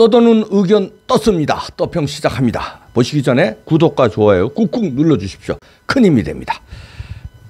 떠도는 의견 떴습니다. 떠평 시작합니다. 보시기 전에 구독과 좋아요 꾹꾹 눌러주십시오. 큰 힘이 됩니다.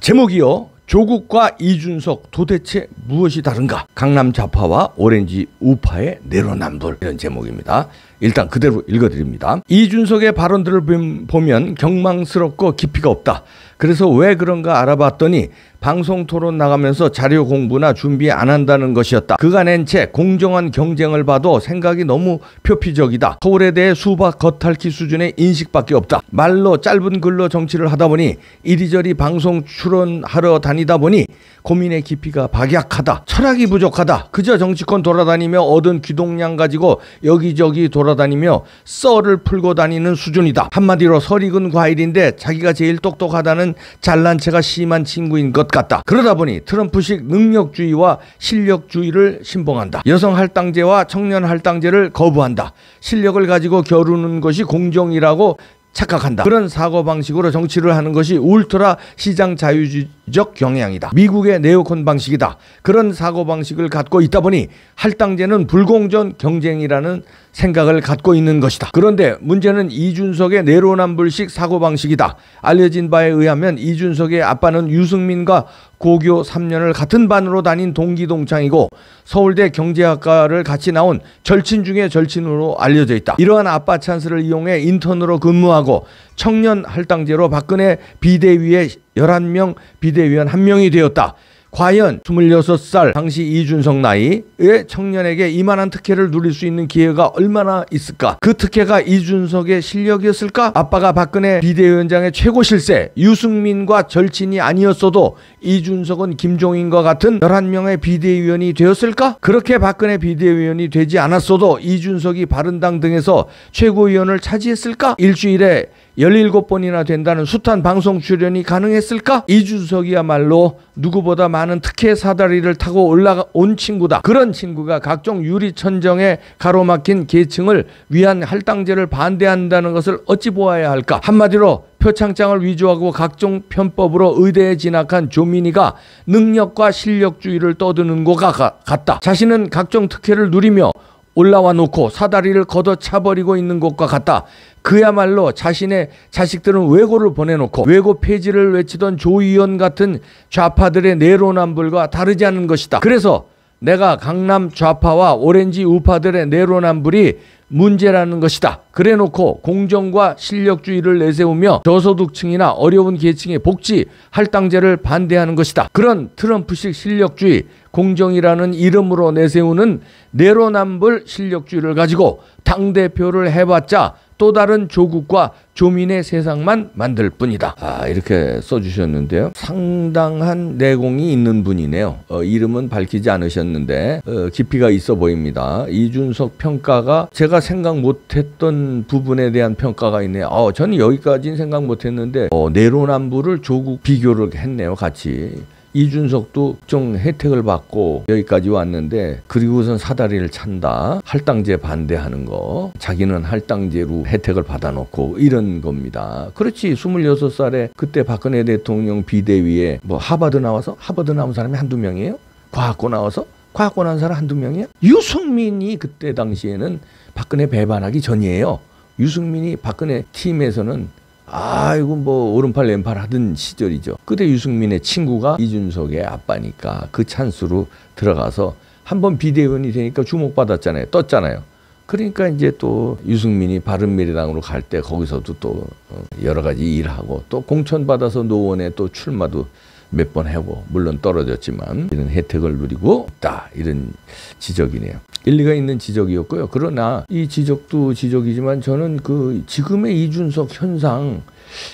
제목이요. 조국과 이준석 도대체 무엇이 다른가? 강남 좌파와 오렌지 우파의 내로남불 이런 제목입니다. 일단 그대로 읽어드립니다. 이준석의 발언들을 보면 경망스럽고 깊이가 없다. 그래서 왜 그런가 알아봤더니 방송 토론 나가면서 자료 공부나 준비 안 한다는 것이었다. 그가 낸채 공정한 경쟁을 봐도 생각이 너무 표피적이다. 서울에 대해 수박 겉핥기 수준의 인식밖에 없다. 말로 짧은 글로 정치를 하다 보니 이리저리 방송 출연하러 다니다 보니 고민의 깊이가 박약하다. 철학이 부족하다. 그저 정치권 돌아다니며 얻은 귀동량 가지고 여기저기 돌아다니며 썰을 풀고 다니는 수준이다. 한마디로 설익은 과일인데 자기가 제일 똑똑하다는 잘난 체가 심한 친구인 것 같다. 그러다 보니 트럼프식 능력주의와 실력주의를 신봉한다. 여성 할당제와 청년 할당제를 거부한다. 실력을 가지고 겨루는 것이 공정이라고 착각한다. 그런 사고 방식으로 정치를 하는 것이 울트라 시장 자유주의 적 경향이다. 미국의 네오콘 방식이다. 그런 사고 방식을 갖고 있다 보니 할당제는 불공정 경쟁이라는 생각을 갖고 있는 것이다. 그런데 문제는 이준석의 내로남불식 사고 방식이다. 알려진 바에 의하면 이준석의 아빠는 유승민과 고교 3년을 같은 반으로 다닌 동기 동창이고 서울대 경제학과를 같이 나온 절친 중에 절친으로 알려져 있다. 이러한 아빠 찬스를 이용해 인턴으로 근무하고 청년 할당제로 박근혜 비대위에 11명 비대위원 1명이 되었다. 과연 26살 당시 이준석 나이의 청년에게 이만한 특혜를 누릴 수 있는 기회가 얼마나 있을까? 그 특혜가 이준석의 실력이었을까? 아빠가 박근혜 비대위원장의 최고 실세 유승민과 절친이 아니었어도 이준석은 김종인과 같은 11명의 비대위원이 되었을까? 그렇게 박근혜 비대위원이 되지 않았어도 이준석이 바른당 등에서 최고위원을 차지했을까? 일주일에 17번이나 된다는 숱한 방송 출연이 가능했을까? 이준석이야말로 누구보다 많은 특혜 사다리를 타고 올라온 친구다. 그런 친구가 각종 유리천정에 가로막힌 계층을 위한 할당제를 반대한다는 것을 어찌 보아야 할까? 한마디로 표창장을 위조하고 각종 편법으로 의대에 진학한 조민희가 능력과 실력주의를 떠드는 것 같다. 자신은 각종 특혜를 누리며 올라와 놓고 사다리를 걷어차버리고 있는 것과 같다. 그야말로 자신의 자식들은 외고를 보내놓고 외고 폐지를 외치던 조의원 같은 좌파들의 내로남불과 다르지 않은 것이다. 그래서 내가 강남 좌파와 오렌지 우파들의 내로남불이 문제라는 것이다. 그래 놓고 공정과 실력주의를 내세우며 저소득층이나 어려운 계층의 복지 할당제를 반대하는 것이다. 그런 트럼프식 실력주의, 공정이라는 이름으로 내세우는 내로남불 실력주의를 가지고 당대표를 해봤자 또 다른 조국과 조민의 세상만 만들 뿐이다. 아, 이렇게 써주셨는데요. 상당한 내공이 있는 분이네요. 어, 이름은 밝히지 않으셨는데, 어, 깊이가 있어 보입니다. 이준석 평가가 제가 생각 못했던 부분에 대한 평가가 있네요. 어, 저는 여기까지는 생각 못했는데, 어, 내로남불을 조국 비교를 했네요. 같이. 이준석도 좀 혜택을 받고 여기까지 왔는데 그리고선 사다리를 찬다. 할당제 반대하는 거. 자기는 할당제로 혜택을 받아놓고 이런 겁니다. 그렇지. 26살에 그때 박근혜 대통령 비대위에 뭐 하버드 나와서 하버드 나온 사람이 한두 명이에요? 과학고 나와서? 과학고 나온 사람 한두 명이에요? 유승민이 그때 당시에는 박근혜 배반하기 전이에요. 유승민이 박근혜 팀에서는 아이고 뭐 오른팔 왼팔 하던 시절이죠. 그때 유승민의 친구가 이준석의 아빠니까 그 찬스로 들어가서 한 번 비대위원이 되니까 주목받았잖아요. 떴잖아요. 그러니까 이제 또 유승민이 바른미래당으로 갈 때 거기서도 또 어, 여러 가지 일하고 또 공천 받아서 노원에 또 출마도 몇번 하고 물론 떨어졌지만 이런 혜택을 누리고 있다 이런 지적이네요. 일리가 있는 지적이었고요. 그러나 이 지적도 지적이지만 저는 그 지금의 이준석 현상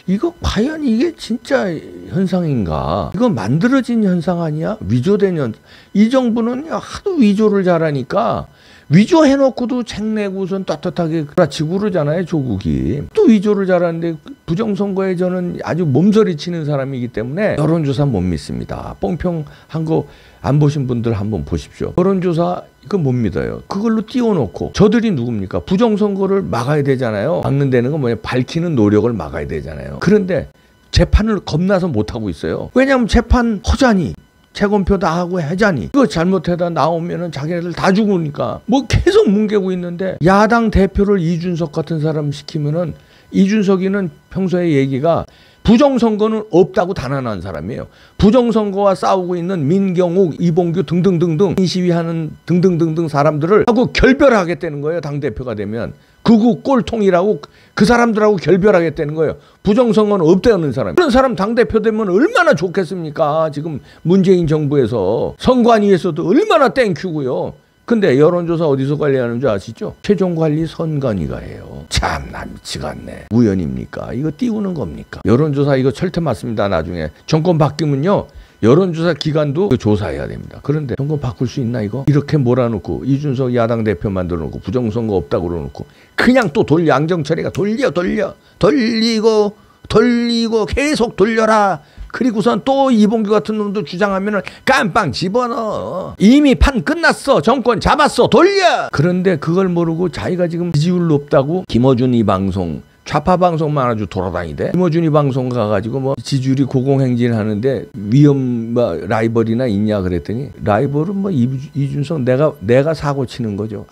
이거 과연 이게 진짜 현상인가? 이거 만들어진 현상 아니야? 위조된 현. 이 정부는 하도 위조를 잘하니까 위조해놓고도 책 내고선 떳떳하게 그러잖아요 조국이 또 위조를 잘하는데 부정선거에 저는 아주 몸서리 치는 사람이기 때문에 여론조사 못 믿습니다 뽕평한 거 안 보신 분들 한번 보십시오 여론조사 이거 못 믿어요. 그걸로 띄워놓고 저들이 누굽니까? 부정선거를 막아야 되잖아요. 막는 다는 건 뭐냐? 밝히는 노력을 막아야 되잖아요. 그런데 재판을 겁나서 못하고 있어요. 왜냐하면 재판 허자니 채권표 다 하고 하자니 그거 잘못해다 나오면은 자기네들 다 죽으니까 뭐 계속 뭉개고 있는데 야당 대표를 이준석 같은 사람 시키면은 이준석이는 평소에 얘기가 부정선거는 없다고 단언한 사람이에요. 부정선거와 싸우고 있는 민경욱, 이봉규 등등등등 시위하는 등등등등 사람들을 하고 결별하겠다는 거예요. 당 대표가 되면 극우 꼴통이라고 그 사람들하고 결별하겠다는 거예요. 부정선거는 없다는 사람. 그런 사람 당 대표 되면 얼마나 좋겠습니까? 지금 문재인 정부에서 선관위에서도 얼마나 땡큐고요. 근데 여론조사 어디서 관리하는 줄 아시죠? 최종 관리 선관위가 해요. 참나 미치겠네. 우연입니까? 이거 띄우는 겁니까? 여론조사 이거 철퇴 맞습니다. 나중에 정권 바뀌면요. 여론조사 기간도 조사해야 됩니다. 그런데 정권 바꿀 수 있나 이거? 이렇게 몰아놓고 이준석 야당 대표 만들어놓고 부정선거 없다고 그러놓고 그냥 또 돌려 양정철이가 돌려 돌려 돌리고 돌리고 계속 돌려라. 그리고선 또 이봉규 같은 놈도 주장하면 은 깜빵 집어넣어. 이미 판 끝났어. 정권 잡았어. 돌려. 그런데 그걸 모르고 자기가 지금 지지율 높다고 김어준이 방송 좌파 방송만 아주 돌아다니대. 김어준이 방송 가가지고 뭐 지지율이 고공행진 하는데 위험 뭐 라이벌이나 있냐 그랬더니 라이벌은 뭐 이- 이준석 내가 내가 사고 치는 거죠.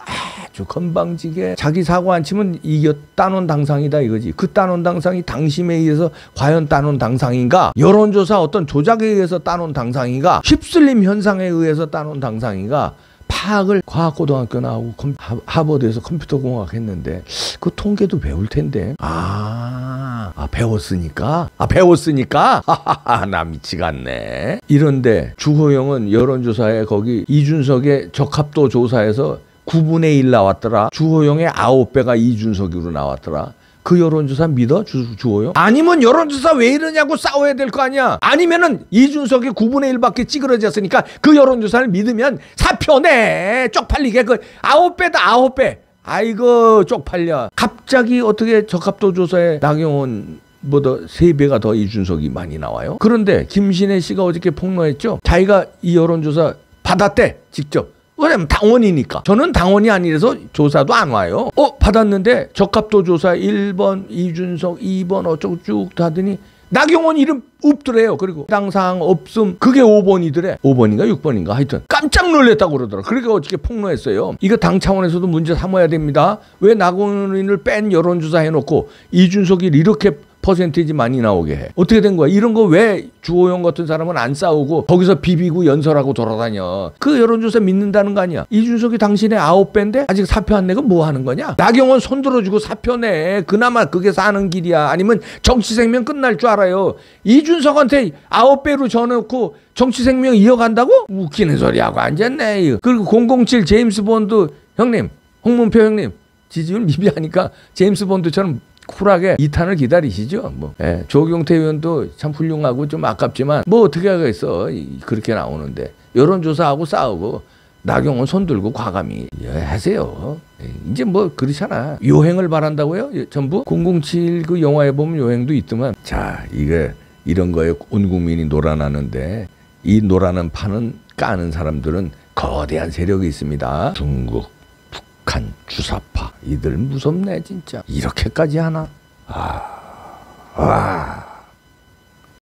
아주 건방지게 자기 사고 안 치면 이겨 따놓은 당상이다 이거지. 그 따놓은 당상이 당심에 의해서 과연 따놓은 당상인가? 여론조사 어떤 조작에 의해서 따놓은 당상인가? 휩쓸림 현상에 의해서 따놓은 당상인가? 파악을 과학고등학교 나오고 컴- 하- 하버드에서 컴퓨터공학 했는데 그 통계도 배울 텐데 아, 아 배웠으니까 아 배웠으니까 하하하 나 미치겠네 이런데 주호영은 여론조사에 거기 이준석의 적합도 조사에서 9분의 1 나왔더라 주호영의 9배가 이준석으로 나왔더라 그 여론조사 믿어 주, 주호영? 아니면 여론조사 왜 이러냐고 싸워야 될 거 아니야 아니면은 이준석이 9분의 1밖에 찌그러졌으니까 그 여론조사를 믿으면 사표 내 쪽팔리게 그 9배다 9배 아이고 쪽팔려 갑자기 어떻게 적합도 조사에 나경원 보다 세 배가 더 이준석이 많이 나와요. 그런데 김신혜 씨가 어저께 폭로했죠. 자기가 이 여론조사 받았대 직접. 왜냐면 당원이니까. 저는 당원이 아니라서 조사도 안 와요. 어 받았는데 적합도 조사 1번 이준석 2번 어쩌고 쭉 하더니 나경원 이름 없더래요. 그리고 사항 없음 그게 5번이더래. 5번인가 6번인가 하여튼 깜짝 놀랐다고 그러더라. 그러니까 어떻게 폭로했어요. 이거 당 차원에서도 문제 삼아야 됩니다. 왜 나경원을 뺀 여론조사 해놓고 이준석이 이렇게 퍼센테이지 많이 나오게 해. 어떻게 된 거야? 이런 거 왜 주호영 같은 사람은 안 싸우고 거기서 비비고 연설하고 돌아다녀. 그 여론조사 믿는다는 거 아니야. 이준석이 당신의 아홉 배인데 아직 사표 안 내고 뭐 하는 거냐? 나경원 손 들어주고 사표 내. 그나마 그게 사는 길이야. 아니면 정치 생명 끝날 줄 알아요. 이준석한테 아홉 배로 전해놓고 정치 생명 이어간다고? 웃기는 소리하고 앉았네. 그리고 007 제임스 본드 형님, 홍문표 형님 지지율 미비하니까 제임스 본드처럼 쿨하게 2탄을 기다리시죠. 뭐 예, 조경태 의원도 참 훌륭하고 좀 아깝지만 뭐 어떻게 하겠어. 이- 그렇게 나오는데 여론조사하고 싸우고 나경원 손 들고 과감히 예, 하세요. 예, 이제 뭐 그렇잖아. 요행을 바란다고요? 예, 전부 007 그 영화에 보면 요행도 있더만. 자, 이게 이런 거에 온 국민이 놀아나는데 이 놀아난 판은 까는 사람들은 거대한 세력이 있습니다. 중국, 북한, 주사파 이들 무섭네 진짜. 이렇게까지 하나? 아, 와.